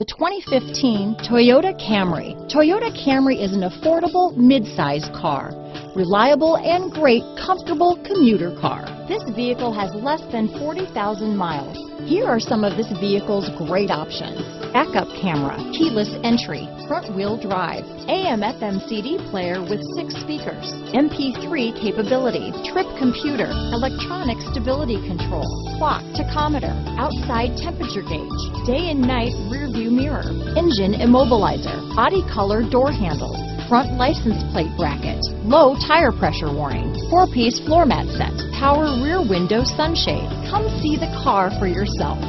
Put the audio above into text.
The 2015 Toyota Camry. Toyota Camry is an affordable mid-size car. Reliable and great comfortable commuter car. This vehicle has less than 40,000 miles. Here are some of this vehicle's great options. Backup camera, keyless entry, front wheel drive, AM FM CD player with six speakers, MP3 capability, trip computer, electronic stability control, clock, tachometer, outside temperature gauge, day and night rear view mirror, engine immobilizer, body color door handles, front license plate bracket, low tire pressure warning, four-piece floor mat set, power rear window sunshade. Come see the car for yourself.